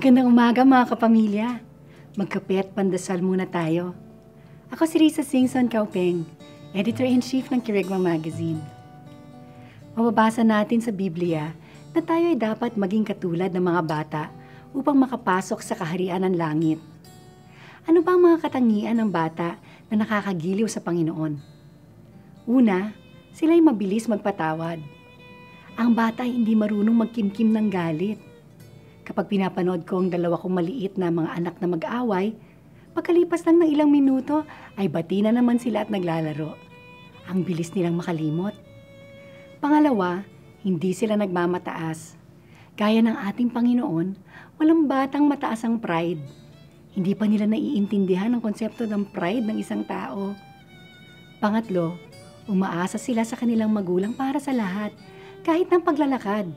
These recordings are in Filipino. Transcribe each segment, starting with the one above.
Magandang umaga mga kapamilya. Magkape at pandasal muna tayo. Ako si Risa Singson Kaupeng, Editor-in-Chief ng Kirigma Magazine. Mababasa natin sa Biblia na tayo ay dapat maging katulad ng mga bata upang makapasok sa kaharian ng langit. Ano ba ang mga katangian ng bata na nakakagiliw sa Panginoon? Una, sila ay mabilis magpatawad. Ang bata ay hindi marunong magkimkim ng galit Kapag pinapanood ko ang dalawa kong maliit na mga anak na mag-away, pagkalipas lang ng ilang minuto ay bati na naman sila at naglalaro. Ang bilis nilang makalimot. Pangalawa, hindi sila nagmamataas. Gaya ng ating Panginoon, walang batang mataas ang pride. Hindi pa nila naiintindihan ang konsepto ng pride ng isang tao. Pangatlo, umaasa sila sa kanilang magulang para sa lahat, kahit ng paglalakad.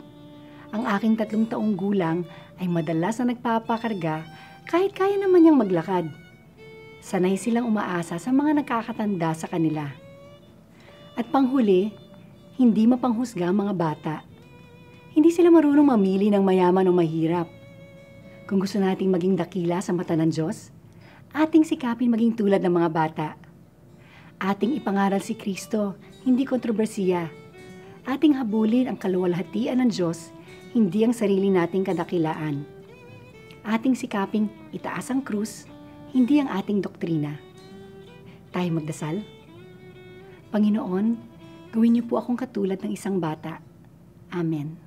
Ang aking tatlong taong gulang ay madalas na nagpapakarga kahit kaya naman niyang maglakad. Sanay silang umaasa sa mga nakakatanda sa kanila. At panghuli, hindi mapanghusga ang mga bata. Hindi sila marunong mamili ng mayaman o mahirap. Kung gusto nating maging dakila sa mata ng Diyos, ating sikapin maging tulad ng mga bata. Ating ipangaral si Kristo, hindi kontrobersiya. Ating habulin ang kaluwalhatian ng Diyos hindi ang sarili nating kadakilaan. Ating sikaping itaas ang krus, hindi ang ating doktrina. Tayo magdasal? Panginoon, gawin niyo po akong katulad ng isang bata. Amen.